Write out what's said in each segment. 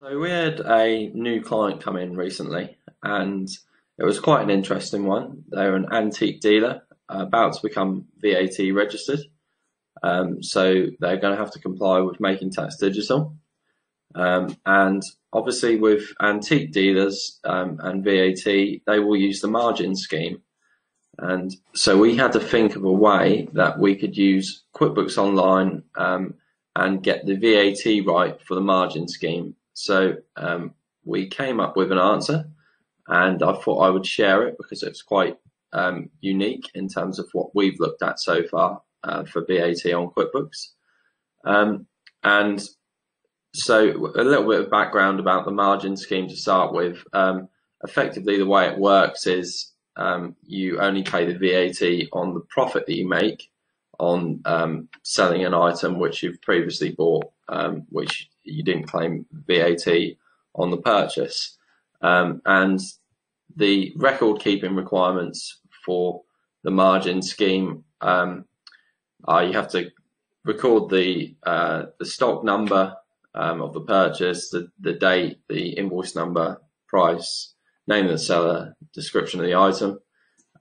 So we had a new client come in recently, and it was quite an interesting one. They're an antique dealer about to become VAT registered, um, so they're going to have to comply with Making Tax Digital. Um, and obviously, with antique dealers um, and VAT, they will use the margin scheme. And so we had to think of a way that we could use QuickBooks Online um, and get the VAT right for the margin scheme so um, we came up with an answer, and I thought I would share it because it's quite um, unique in terms of what we've looked at so far uh, for VAT on QuickBooks. Um, and so a little bit of background about the margin scheme to start with. Um, effectively, the way it works is um, you only pay the VAT on the profit that you make on um, selling an item which you've previously bought, which you didn't claim VAT on the purchase. Um, and the record keeping requirements for the margin scheme um, are you have to record the uh, the stock number um, of the purchase, the, the date, the invoice number, price, name of the seller, description of the item,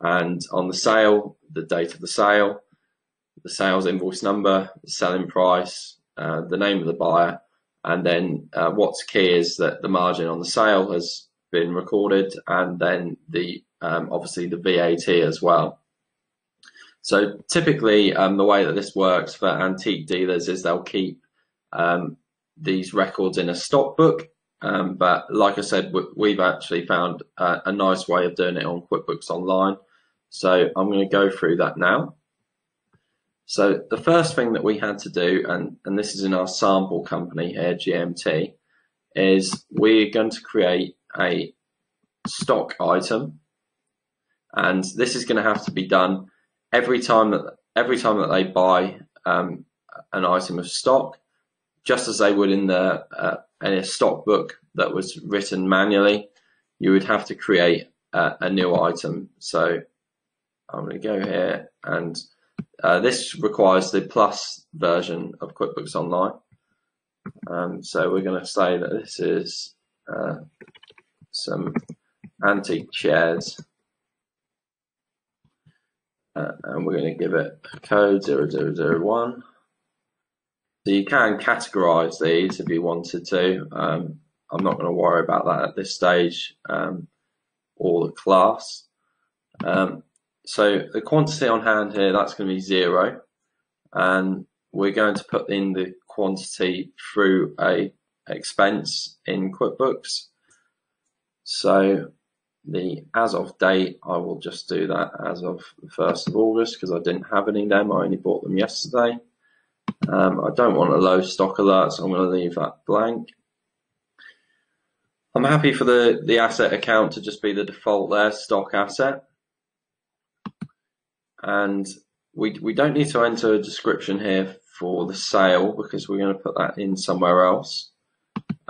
and on the sale, the date of the sale, the sales invoice number, the selling price, uh, the name of the buyer, and then uh, what's key is that the margin on the sale has been recorded, and then the um, obviously the VAT as well. So typically, um, the way that this works for antique dealers is they'll keep um, these records in a stock book. Um, but like I said, we've actually found a, a nice way of doing it on QuickBooks Online. So I'm going to go through that now. So the first thing that we had to do, and, and this is in our sample company here, GMT, is we're going to create a stock item. And this is going to have to be done every time that every time that they buy um, an item of stock, just as they would in the uh, in a stock book that was written manually, you would have to create a new item. So I'm going to go here and uh, this requires the plus version of QuickBooks Online. Um, so we're going to say that this is uh, some antique chairs. Uh, and we're going to give it a code 0001. So you can categorize these if you wanted to. Um, I'm not going to worry about that at this stage um, or the class. Um, so the quantity on hand here, that's going to be zero. And we're going to put in the quantity through a expense in QuickBooks. So the as of date, I will just do that as of the 1st of August because I didn't have any of them. I only bought them yesterday. Um, I don't want a low stock alert, so I'm going to leave that blank. I'm happy for the, the asset account to just be the default there, stock asset and we, we don't need to enter a description here for the sale because we're going to put that in somewhere else.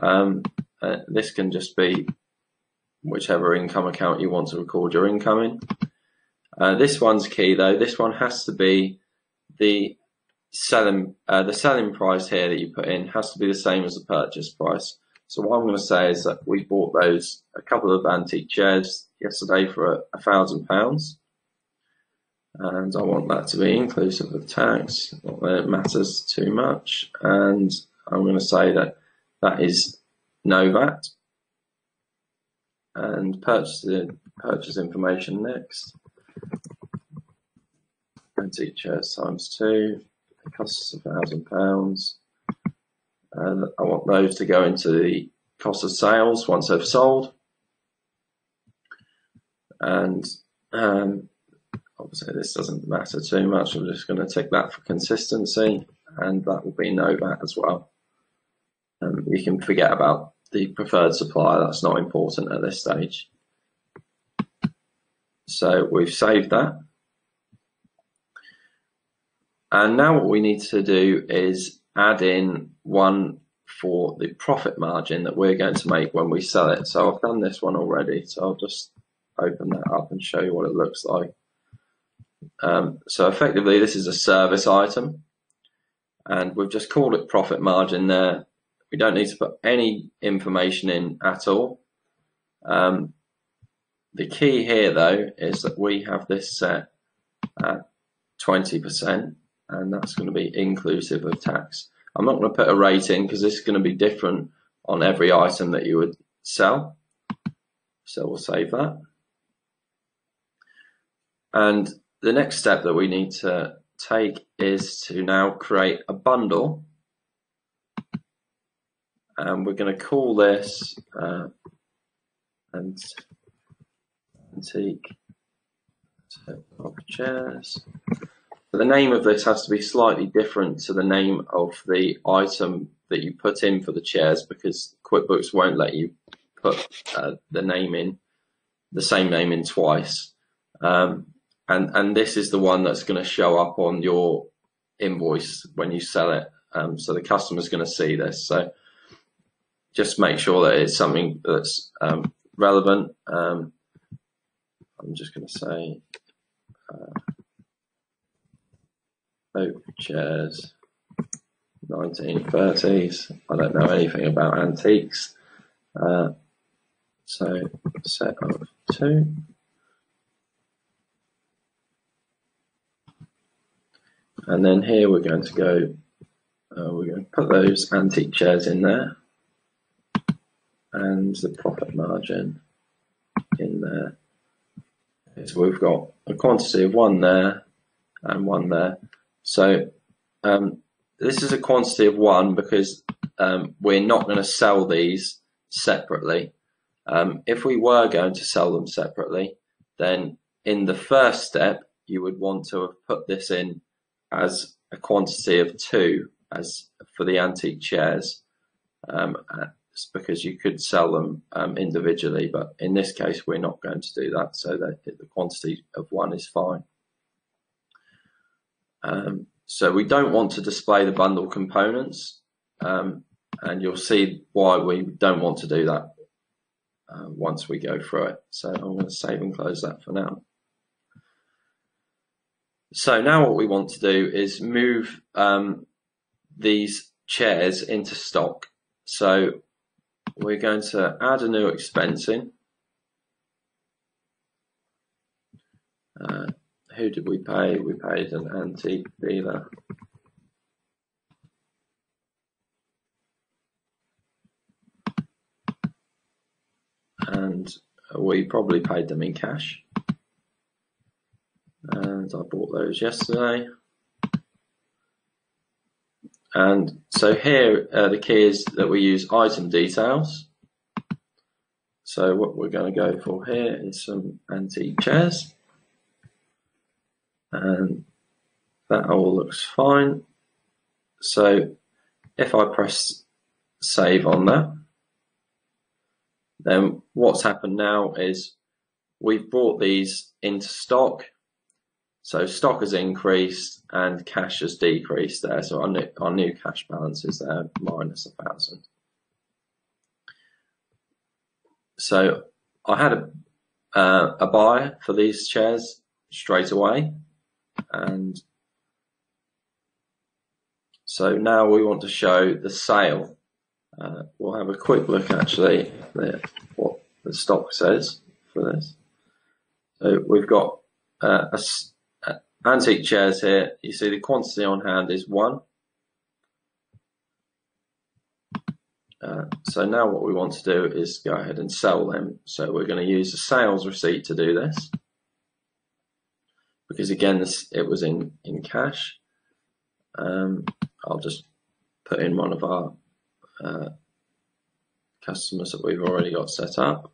Um, uh, this can just be whichever income account you want to record your income in. Uh, this one's key though. This one has to be the selling uh, the selling price here that you put in has to be the same as the purchase price. So what I'm going to say is that we bought those a couple of antique chairs yesterday for a, a thousand pounds and I want that to be inclusive of tax, not that it matters too much, and I'm going to say that that is no VAT, and purchase, purchase information next, antique chairs times two, it costs a thousand pounds, and I want those to go into the cost of sales once they've sold, and um, obviously this doesn't matter too much. I'm just going to take that for consistency and that will be no VAT as well. Um, you can forget about the preferred supplier, that's not important at this stage. So we've saved that. And now what we need to do is add in one for the profit margin that we're going to make when we sell it. So I've done this one already, so I'll just open that up and show you what it looks like. Um, so effectively, this is a service item, and we've just called it profit margin there. we don't need to put any information in at all. Um, the key here though is that we have this set at 20% and that's going to be inclusive of tax. I'm not going to put a rate in because this is going to be different on every item that you would sell. So we'll save that. And the next step that we need to take is to now create a bundle. And we're going to call this uh, antique of chairs. the name of this has to be slightly different to the name of the item that you put in for the chairs because QuickBooks won't let you put uh, the name in, the same name in twice. Um, and, and this is the one that's going to show up on your invoice when you sell it. Um, so the customer's going to see this. So just make sure that it's something that's um, relevant. Um, I'm just going to say uh, oak chairs, 1930s. I don't know anything about antiques. Uh, so set of two. And then here we're going to go, uh, we're going to put those antique chairs in there and the profit margin in there. So we've got a quantity of one there and one there. So um, this is a quantity of one because um, we're not going to sell these separately. Um, if we were going to sell them separately, then in the first step, you would want to have put this in as a quantity of two as for the antique chairs um, because you could sell them um, individually but in this case we're not going to do that so that the quantity of one is fine. Um, so we don't want to display the bundle components um, and you'll see why we don't want to do that uh, once we go through it. So I'm going to save and close that for now so now what we want to do is move um, these chairs into stock. So we're going to add a new expense in. Uh, who did we pay? We paid an antique dealer. And we probably paid them in cash and I bought those yesterday. And so here uh, the key is that we use item details. So what we're going to go for here is some antique chairs. And that all looks fine. So if I press save on that, then what's happened now is we've brought these into stock so stock has increased and cash has decreased there. So our new, our new cash balance is there minus a thousand. So I had a, uh, a buyer for these chairs straight away. And so now we want to show the sale. Uh, we'll have a quick look actually at what the stock says for this. So we've got uh, a Antique chairs here, you see the quantity on hand is one. Uh, so now what we want to do is go ahead and sell them. So we're going to use the sales receipt to do this. Because again, this it was in, in cash. Um, I'll just put in one of our uh, customers that we've already got set up.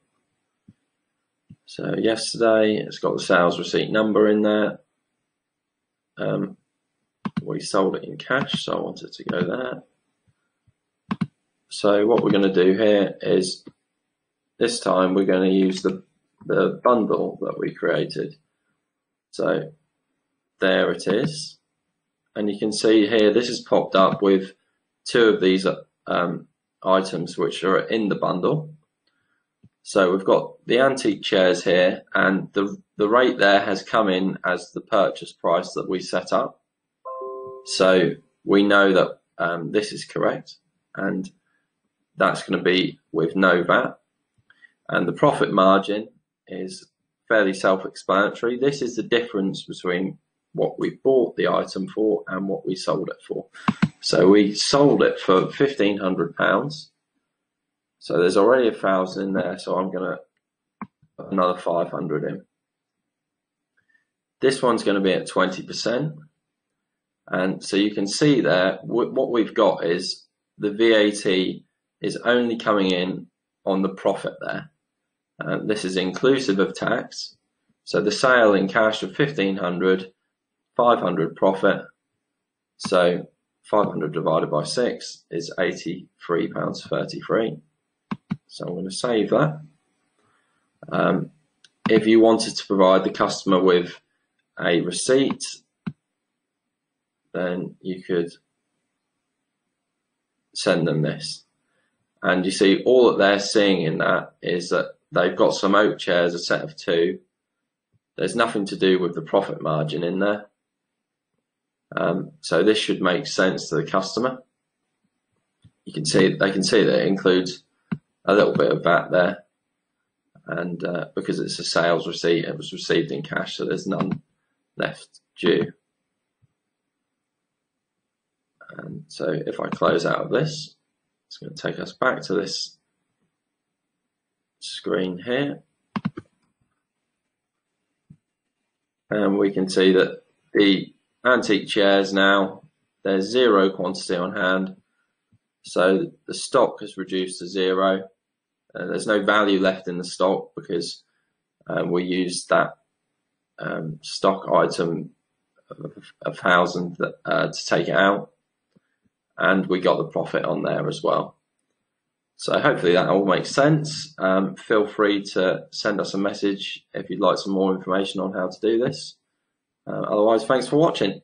So yesterday, it's got the sales receipt number in there. Um, we sold it in cash, so I wanted to go there. So what we're going to do here is this time we're going to use the, the bundle that we created. So there it is. And you can see here, this has popped up with two of these um, items which are in the bundle. So we've got the antique chairs here and the, the rate there has come in as the purchase price that we set up. So we know that um, this is correct. And that's going to be with no VAT. And the profit margin is fairly self-explanatory. This is the difference between what we bought the item for and what we sold it for. So we sold it for fifteen hundred pounds. So there's already a thousand in there. So I'm gonna put another five hundred in. This one's going to be at twenty percent, and so you can see there what we've got is the VAT is only coming in on the profit there. Uh, this is inclusive of tax. So the sale in cash of 1500, 500 profit. So 500 divided by 6 is £83.33. So I'm going to save that. Um, if you wanted to provide the customer with a receipt, then you could send them this. And you see, all that they're seeing in that is that they've got some oak chairs, a set of two. There's nothing to do with the profit margin in there. Um, so this should make sense to the customer. You can see they can see that it includes a little bit of VAT there, and uh, because it's a sales receipt, it was received in cash, so there's none left due. And so if I close out of this, it's going to take us back to this screen here. And we can see that the antique chairs now, there's zero quantity on hand. So the stock has reduced to zero. Uh, there's no value left in the stock because um, we used that um, stock item of a thousand uh, to take it out and we got the profit on there as well. So hopefully that all makes sense. Um, feel free to send us a message if you'd like some more information on how to do this. Uh, otherwise, thanks for watching.